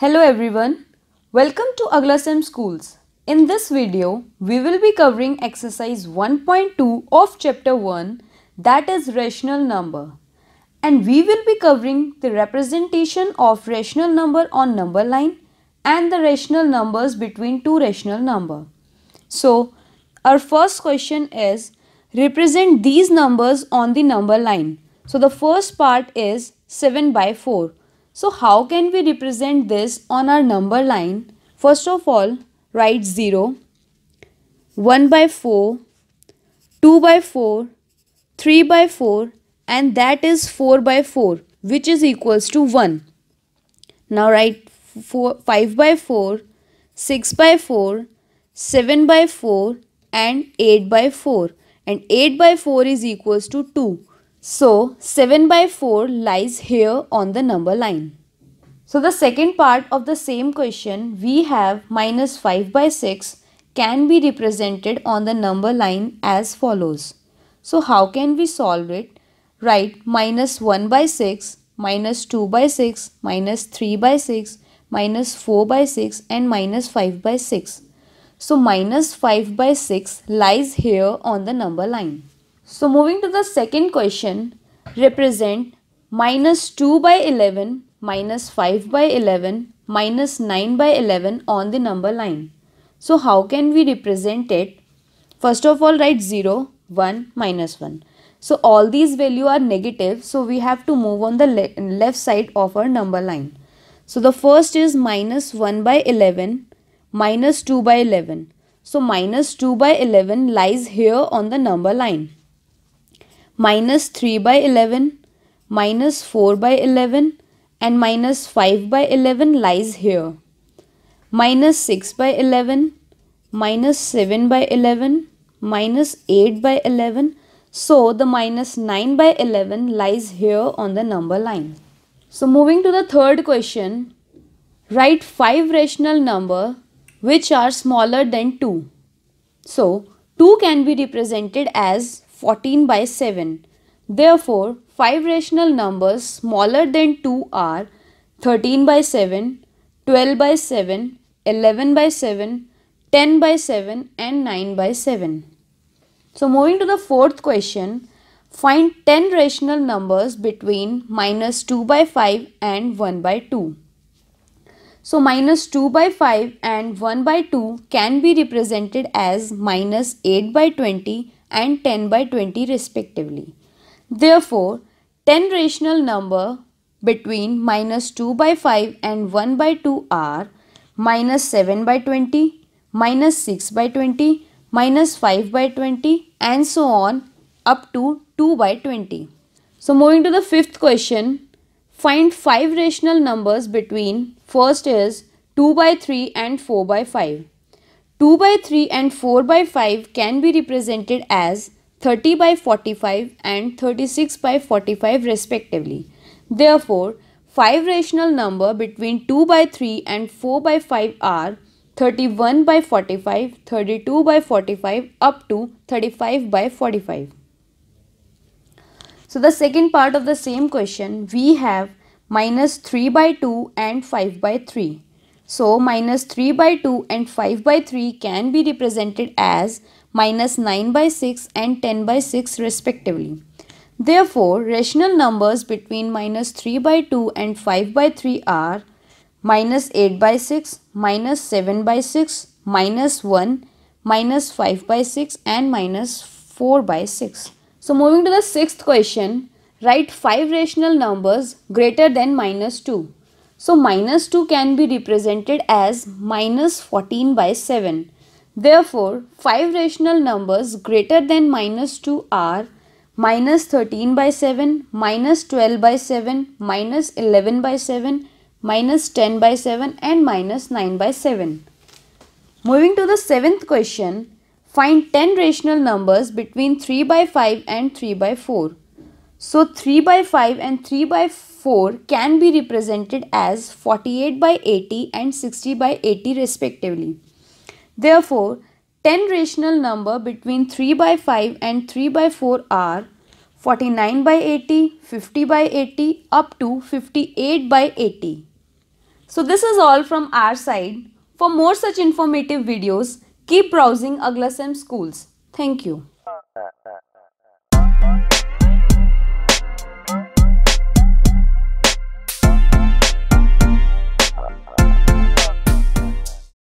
Hello everyone. Welcome to Aglasem Schools. In this video, we will be covering exercise 1.2 of chapter 1 that is rational number. And we will be covering the representation of rational number on number line and the rational numbers between two rational number. So, our first question is represent these numbers on the number line. So, the first part is 7 by 4. So how can we represent this on our number line? First of all, write 0, 1 by 4, 2 by 4, 3 by 4 and that is 4 by 4 which is equals to 1. Now write 4, 5 by 4, 6 by 4, 7 by 4 and 8 by 4 and 8 by 4 is equals to 2. So 7 by 4 lies here on the number line. So the second part of the same question we have minus 5 by 6 can be represented on the number line as follows. So how can we solve it? Write minus 1 by 6, minus 2 by 6, minus 3 by 6, minus 4 by 6 and minus 5 by 6. So minus 5 by 6 lies here on the number line. So moving to the second question, represent minus 2 by 11, minus 5 by 11, minus 9 by 11 on the number line. So how can we represent it? First of all write 0, 1, minus 1. So all these value are negative. So we have to move on the le left side of our number line. So the first is minus 1 by 11, minus 2 by 11. So minus 2 by 11 lies here on the number line minus 3 by 11, minus 4 by 11 and minus 5 by 11 lies here. Minus 6 by 11, minus 7 by 11, minus 8 by 11. So the minus 9 by 11 lies here on the number line. So moving to the third question, write 5 rational number which are smaller than 2. So 2 can be represented as 14 by 7. Therefore, 5 rational numbers smaller than 2 are 13 by 7, 12 by 7, 11 by 7, 10 by 7 and 9 by 7. So moving to the fourth question, find 10 rational numbers between minus 2 by 5 and 1 by 2. So minus 2 by 5 and 1 by 2 can be represented as minus 8 by 20 and 10 by 20 respectively. Therefore, 10 rational number between minus 2 by 5 and 1 by 2 are minus 7 by 20, minus 6 by 20, minus 5 by 20 and so on up to 2 by 20. So moving to the fifth question, find 5 rational numbers between first is 2 by 3 and 4 by 5. 2 by 3 and 4 by 5 can be represented as 30 by 45 and 36 by 45 respectively. Therefore, 5 rational number between 2 by 3 and 4 by 5 are 31 by 45, 32 by 45 up to 35 by 45. So the second part of the same question we have minus 3 by 2 and 5 by 3. So minus 3 by 2 and 5 by 3 can be represented as minus 9 by 6 and 10 by 6 respectively. Therefore, rational numbers between minus 3 by 2 and 5 by 3 are minus 8 by 6, minus 7 by 6, minus 1, minus 5 by 6 and minus 4 by 6. So moving to the sixth question, write 5 rational numbers greater than minus 2. So minus 2 can be represented as minus 14 by 7. Therefore, 5 rational numbers greater than minus 2 are minus 13 by 7, minus 12 by 7, minus 11 by 7, minus 10 by 7 and minus 9 by 7. Moving to the seventh question, find 10 rational numbers between 3 by 5 and 3 by 4. So 3 by 5 and 3 by 4 can be represented as 48 by 80 and 60 by 80 respectively. Therefore, 10 rational number between 3 by 5 and 3 by 4 are 49 by 80, 50 by 80 up to 58 by 80. So this is all from our side. For more such informative videos, keep browsing Aglasem Schools. Thank you.